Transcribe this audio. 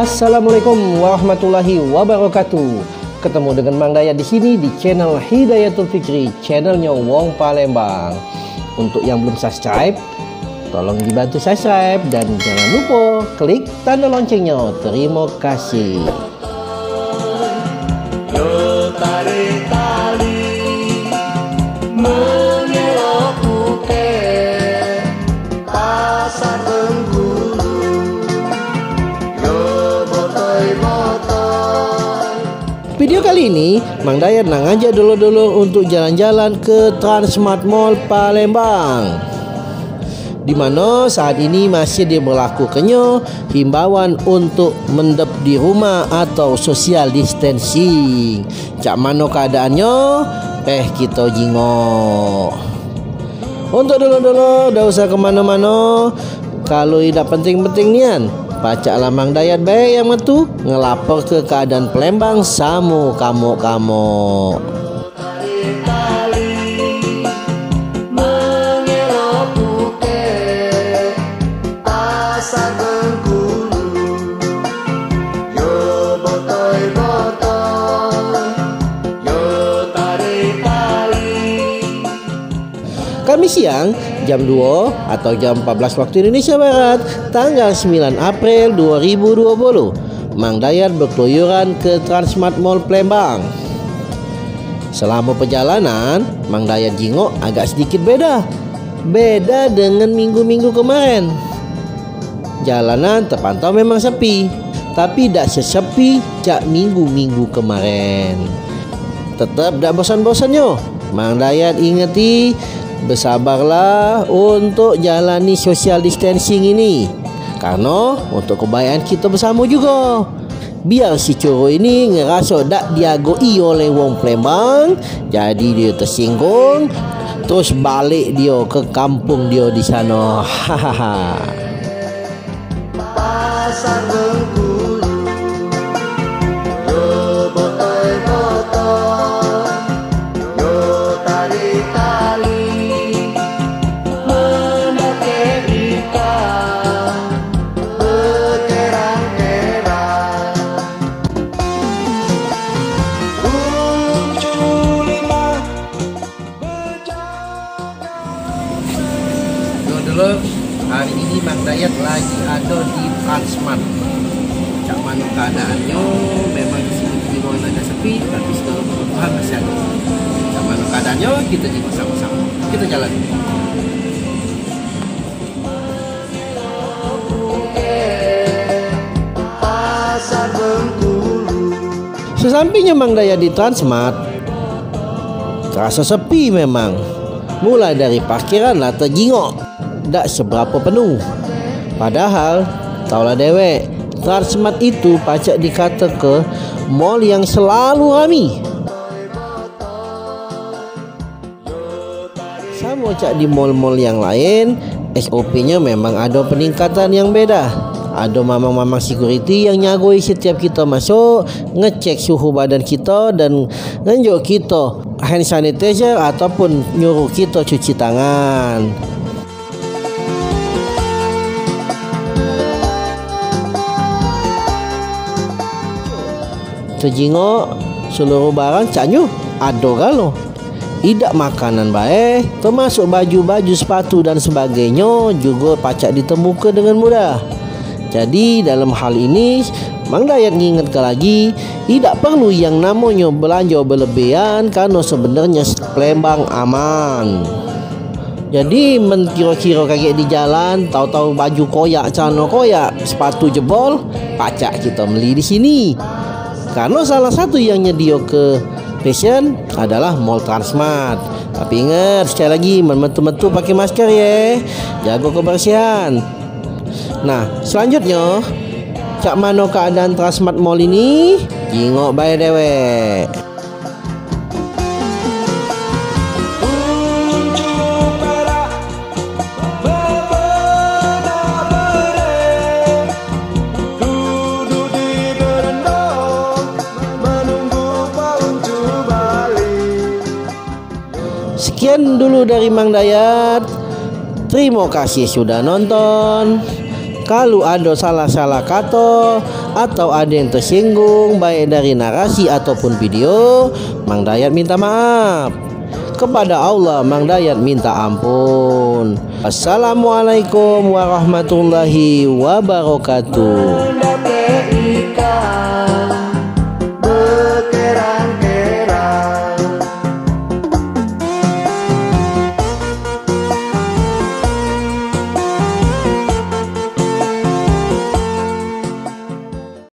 Assalamualaikum warahmatullahi wabarakatuh. Ketemu dengan Mang Dayat di sini di channel Hidayatul Fikri, channelnya Wong Palembang. Untuk yang belum subscribe, tolong dibantu subscribe dan jangan lupa klik tanda loncengnya. Terima kasih. Video kali ini Mang Dayat nang ngajak dulu-dulu untuk jalan-jalan ke Transmart Mall Palembang. Di mana saat ini masih diberlakukannya himbauan untuk mendep di rumah atau social distancing. Cak mana keadaannya? Eh kita jingok. Untuk dulu-dulu, dah usah ke mana-mana. Kalau tidak penting-penting nian, Pacak lamang dayat baik yang metu ngelapor ke keadaan Palembang samu kamu kamu. Kamis siang jam 2 atau jam 14 waktu Indonesia Barat tanggal 9 April 2020 Mang Dayat berkeluyuran ke Transmart Mall Palembang. Selama perjalanan Mang Dayat jingok agak sedikit beda. Beda dengan minggu-minggu kemarin. Jalanan terpantau memang sepi Tapi tidak sesepi cak minggu-minggu kemarin. Tetap tidak bosan-bosannya. Mang Dayat ingeti bersabarlah untuk jalani social distancing ini. Karena untuk kebaikan kita bersama juga. Biar si curo ini ngerasa tak diagoi oleh wong Palembang jadi dia tersinggung terus balik dia ke kampung dia di sana. Hahaha dulu hari ini Bang Dayat lagi ada di Transmart. Cak mana keadaannya memang di sini mana agak sepi tapi setelah kebutuhan masih ada. Cak mana keadaannya kita juga sama-sama kita jalan. Sesampingnya Mang Dayat di Transmart Terasa sepi memang. Mulai dari parkiran lah terjingok tidak seberapa penuh. Padahal, taulah dewek, Transmart itu pacak dikata ke mall yang selalu rami. Sama cak di mall-mall yang lain, SOP-nya memang ada peningkatan yang beda. Ada mamang-mamang security yang nyagoi setiap kita masuk, ngecek suhu badan kita dan nunjuk kita hand sanitizer ataupun nyuruh kita cuci tangan. Sejingok seluruh barang canyu ada galo. Tidak makanan baik, termasuk baju-baju sepatu dan sebagainya juga pacak ditemukan dengan mudah. Jadi dalam hal ini Mang Dayat lagi tidak perlu yang namanya belanja berlebihan karena sebenarnya Palembang aman. Jadi menkira-kira kaget di jalan, tahu-tahu baju koyak, celana koyak, sepatu jebol, pacak kita beli di sini. Karena salah satu yang nyedio ke fashion adalah Mall Transmart. Tapi ingat sekali lagi metu-metu pakai masker ya. Jaga kebersihan. Nah, selanjutnya cak mano keadaan Transmart Mall ini? Jingok bayar dewek. Sekian dulu dari Mang Dayat. Terima kasih sudah nonton. Kalau ada salah-salah kata atau ada yang tersinggung baik dari narasi ataupun video, Mang Dayat minta maaf. Kepada Allah Mang Dayat minta ampun. Assalamualaikum warahmatullahi wabarakatuh.